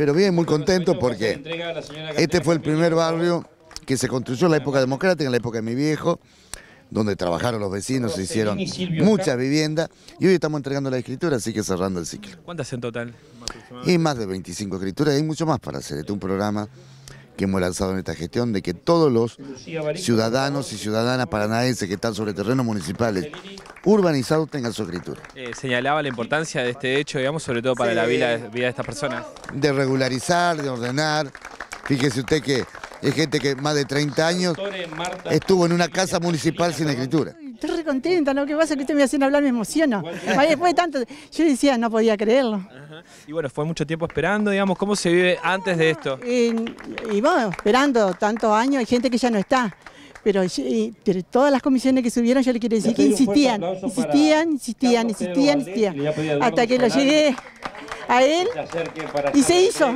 Pero bien, muy contento porque este fue el primer barrio que se construyó en la época democrática, en la época de mi viejo, donde trabajaron los vecinos, se hicieron muchas viviendas y hoy estamos entregando la escritura, así que cerrando el ciclo. ¿Cuántas en total? Y más de 25 escrituras, hay mucho más para hacer. Este es un programa que hemos lanzado en esta gestión de que todos los ciudadanos y ciudadanas paranaenses que están sobre terrenos municipales urbanizados tengan su escritura. Eh, señalaba la importancia de este hecho, digamos, sobre todo para la vida, vida de estas personas. De regularizar, de ordenar. Fíjese usted que es gente que más de 30 años estuvo en una casa municipal sin escritura. Estoy re contenta, lo que pasa es que usted me haciendo hablar, me emociono. Después de tanto, yo decía, no podía creerlo. Y bueno, fue mucho tiempo esperando, digamos, ¿cómo se vive antes de esto? Y, y bueno, esperando tantos años, hay gente que ya no está. Pero, todas las comisiones que subieron, yo le quiero decir que insistían, insistían, insistían, insistían, insistían, hasta que lo llegué a él y se hizo.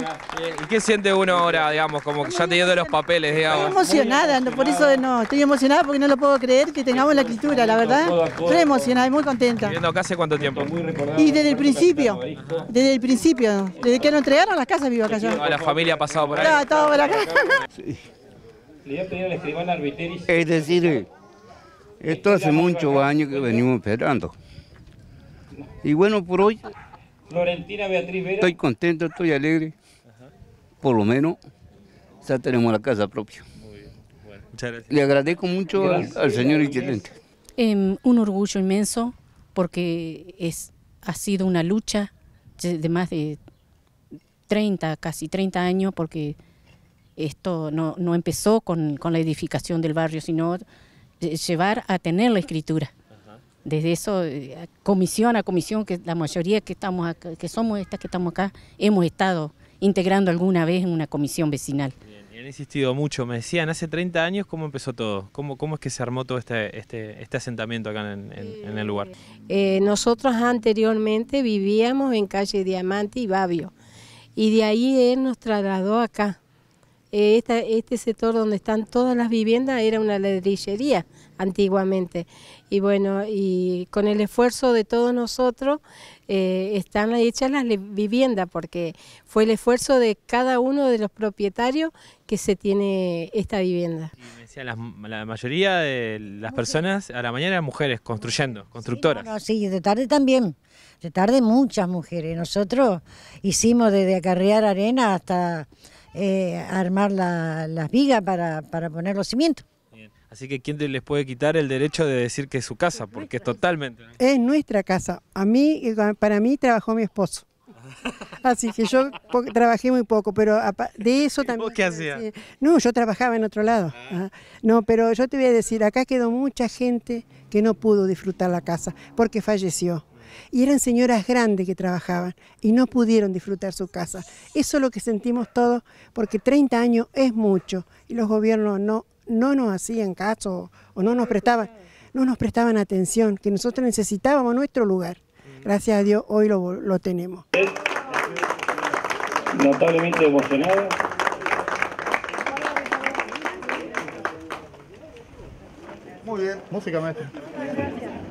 ¿Y qué siente uno ahora, digamos, como ya teniendo los papeles, digamos? Estoy emocionada, por eso no, estoy emocionada porque no lo puedo creer que tengamos la escritura, la verdad. Estoy emocionada y muy contenta. ¿Viviendo acá hace cuánto tiempo? Y desde el principio, desde el principio, desde que nos entregaron las casas vivo acá ya. ¿La familia ha pasado por ahí? Claro, todo por acá. Le voy a pedir al escribano Arbiteri. Es decir, esto hace muchos años que venimos esperando. Y bueno, por hoy Florentina Beatriz Vera. Estoy contento, estoy alegre. Por lo menos ya tenemos la casa propia. Muy bien. Bueno, muchas gracias. Le agradezco mucho al, señor intendente. Eh, un orgullo inmenso porque es, ha sido una lucha de más de 30, casi 30 años, porque esto no, no empezó con, con la edificación del barrio, sino llevar a tener la escritura desde eso, eh, comisión a comisión, que la mayoría que estamos acá, que somos estas que estamos acá, hemos estado integrando alguna vez en una comisión vecinal. Bien, y han insistido mucho, me decían, hace 30 años, ¿cómo empezó todo? ¿Cómo, cómo es que se armó todo este, este, este asentamiento acá en, el lugar? Eh, nosotros anteriormente vivíamos en calle Diamante y Babio, y de ahí él nos trasladó acá. Eh, este sector donde están todas las viviendas era una ladrillería antiguamente. Y bueno, y con el esfuerzo de todos nosotros eh, están hechas las viviendas, porque fue el esfuerzo de cada uno de los propietarios que se tiene esta vivienda. Y me decía, la, mayoría de las personas a la mañana eran mujeres construyendo, constructoras. Sí, de tarde también, de tarde muchas mujeres. Nosotros hicimos desde acarrear arena hasta eh, armar las vigas para, para poner los cimientos. Así que ¿quién les puede quitar el derecho de decir que es su casa? Porque es totalmente... Es nuestra casa. A mí, para mí trabajó mi esposo. Así que yo trabajé muy poco, pero de eso también... ¿Vos qué hacías? No, yo trabajaba en otro lado. Ah. No, pero yo te voy a decir, acá quedó mucha gente que no pudo disfrutar la casa porque falleció. Y eran señoras grandes que trabajaban y no pudieron disfrutar su casa. Eso es lo que sentimos todos porque 30 años es mucho y los gobiernos no no nos hacían caso o no nos prestaban, no nos prestaban atención, que nosotros necesitábamos nuestro lugar. Gracias a Dios hoy lo, tenemos. Notablemente emocionado. Muy bien, música maestra.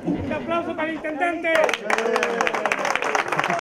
Un aplauso para el intendente.